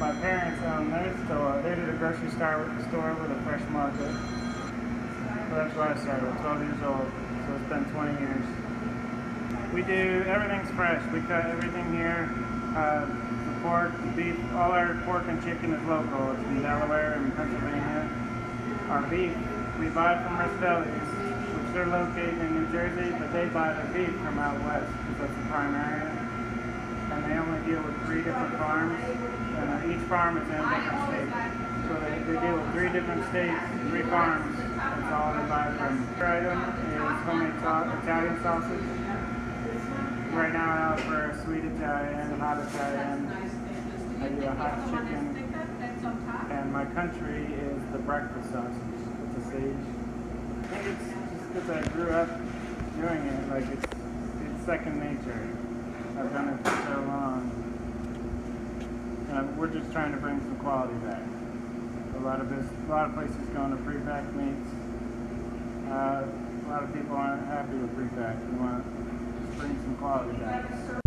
my parents own their store. They did a grocery store, store with a fresh market. So that's where I started, 12 years old. So it's been 20 years. We do, everything's fresh. We cut everything here. Uh, the pork, the beef, all our pork and chicken is local. It's from Delaware and Pennsylvania. Our beef, we buy from Rastelli's, which they're located in New Jersey, but they buy their beef from out west because that's the prime area. And they only deal with three different farms, and uh, each farm is in a different state. So they, they deal with three different states, three farms. That's all they buy from. Our item is homemade Italian sausage. Right now I offer a sweet Italian, hot Italian. I do a hot chicken. And my country is the breakfast sausage with the sage. I think it's just because I grew up doing it, like it's, it's second nature. We're just trying to bring some quality back. A lot of this, a lot of places going to pre-packed meats. Uh, a lot of people aren't happy with pre-packed. They want to bring some quality back.